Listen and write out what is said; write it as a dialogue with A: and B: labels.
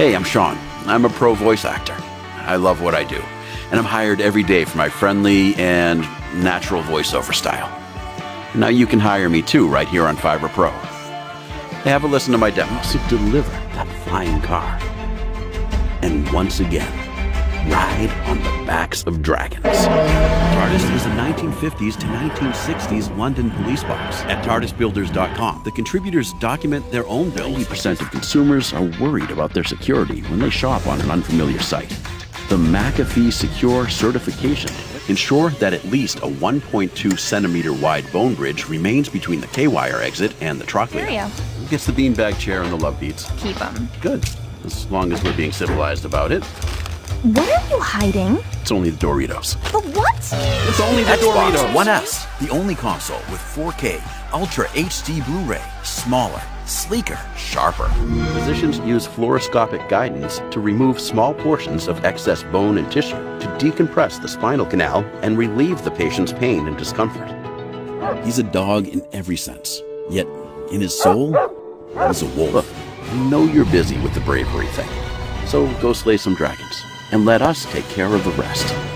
A: Hey, I'm Sean. I'm a pro voice actor. I love what I do, and I'm hired every day for my friendly and natural voiceover style. Now you can hire me too right here on Fiverr Pro. Have a listen to my demos to deliver that flying car. And once again, ride on the backs of dragons. TARDIS is a 1950s to 1960s London police box. At TARDISbuilders.com, the contributors document their own builds. 90% of consumers are worried about their security when they shop on an unfamiliar site. The McAfee Secure certification ensure that at least a 1.2 centimeter wide bone bridge remains between the K-wire exit and the truck
B: Here you
A: Gets the beanbag chair and the love beats.
B: Keep them.
A: Good, as long as we're being civilized about it.
B: What are you hiding?
A: It's only the Doritos.
B: But what?
A: It's only the
C: Xbox
A: Doritos.
C: One S, the only console with 4K, Ultra HD Blu-ray, smaller, sleeker, sharper.
A: Physicians use fluoroscopic guidance to remove small portions of excess bone and tissue to decompress the spinal canal and relieve the patient's pain and discomfort. He's a dog in every sense, yet in his soul, he's a wolf. Look, I know you're busy with the bravery thing, so go slay some dragons and let us take care of the rest.